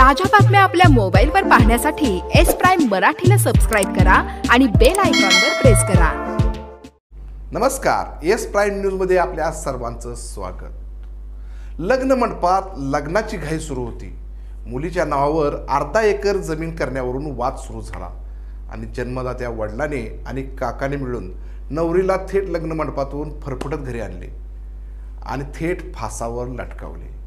ताज्या बातम्या आपल्या मोबाईलवर पाहण्यासाठी एस प्राईम मराठीला सबस्क्राईब करा आणि बेल आयकॉनवर प्रेस करा. नमस्कार एस प्राईम न्यूजमध्ये आपल्या सर्वांचं स्वागत. लग्न मंडपात लग्नाची घाई सुरू होती. मुलीच्या नावावर अर्धा एकर जमीन करण्यावरून वाद सुरू झाला आणि जन्मदात्या वडिलाने आणि काकाने मिळून नवरीला थेट लग्न मंडपातून फरफटत घरी आणले आणि थेट फासावर लटकावले.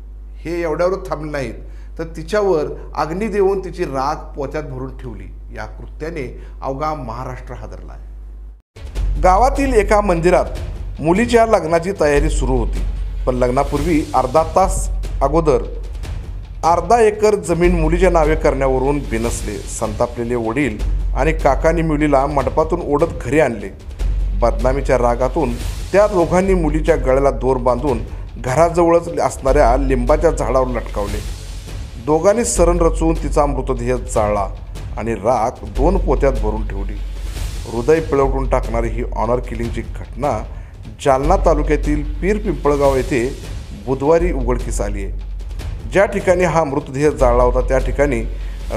हे एवढ्यावर थांबले नाहीत. तर तिच्यावर अग्नी देऊन तिची राग पोत्यात भरून ठेवली. या कृत्याने अवघा महाराष्ट्र हादरला आहे. गावातील एका मंदिरात मुलीच्या लग्नाची तयारी सुरू होती. पण लग्नापूर्वी अर्धा तास अगोदर अर्धा एकर जमीन मुलीच्या नावे करण्यावरून बिनसले. संतापलेले वडील आणि काकांनी मुलीला मंडपातून ओढत घरी आणले. बदनामीच्या रागातून त्या दोघांनी मुलीच्या गळ्याला दोर बांधून घराजवळच असणाऱ्या लिंबाच्या झाडावर लटकावले. दोघांनी सरण रचून तिचा मृतदेह जाळला आणि राख दोन पोत्यात भरून ठेवली. हृदय पिळवटून टाकणारी ही ऑनर किलिंगची घटना जालना तालुक्यातील पीर पिंपळगाव येथे बुधवारी उघडकीस आली आहे. ज्या ठिकाणी हा मृतदेह जाळला होता त्या ठिकाणी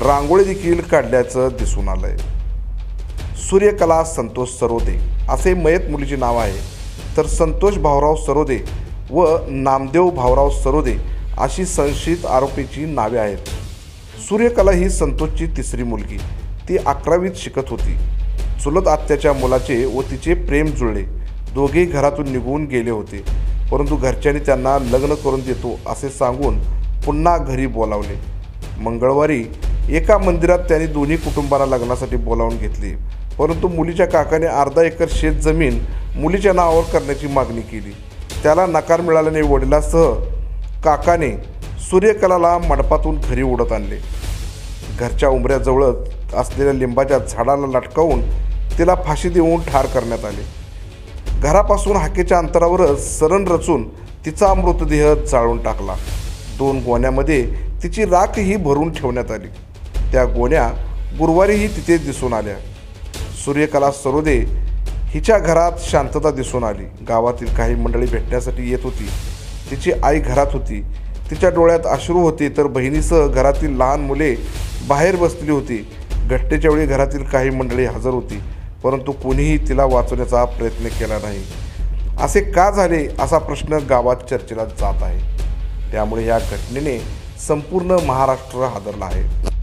रांगोळी देखील काढल्याचं दिसून आलं आहे सूर्यकला संतोष सरोदे असे मयत मुलीचे नाव आहे. तर संतोष भाऊराव सरोदे व नामदेव भाऊराव सरोदे अशी संशयित आरोपीची नावे आहेत. सूर्यकला ही संतोषची तिसरी मुलगी. ती अकरावीत शिकत होती. चुलत आत्याच्या मुलाचे व तिचे प्रेम जुळले. दोघेही घरातून निघून गेले होते. परंतु घरच्यांनी त्यांना लग्न करून देतो असे सांगून पुन्हा घरी बोलावले. मंगळवारी एका मंदिरात त्यांनी दोन्ही कुटुंबांना लग्नासाठी बोलावून घेतले. परंतु मुलीच्या काकाने अर्धा एकर शेतजमीन मुलीच्या नावावर करण्याची मागणी केली. त्याला नकार मिळाल्याने वडिलासह काकाने सूर्यकलाला मंडपातून घरी उडत आणले. घरच्या उंबऱ्याजवळच असलेल्या लिंबाच्या झाडाला लटकावून तिला फाशी देऊन ठार करण्यात आले. घरापासून हाकेच्या अंतरावरच सरण रचून तिचा मृतदेह जाळून टाकला. दोन गोण्यामध्ये तिची राखही भरून ठेवण्यात आली. त्या गोण्या गुरुवारीही तिथे दिसून आल्या. सूर्यकला सरोदे हिच्या घरात शांतता दिसून आली. गावातील काही मंडळी भेटण्यासाठी येत होती. तिची आई घरात होती. तिच्या डोळ्यात अश्रू होते तर बहिणीसह घरातील लहान मुले बाहेर बसलेली होती. घटनेच्या वेळी घरातील काही मंडळी हजर होती परंतु कोणीही तिला वाचवण्याचा प्रयत्न केला नाही. असे का झाले? असा प्रश्न गावात चर्चेला जात आहे. त्यामुळे या घटनेने संपूर्ण महाराष्ट्र हादरला आहे.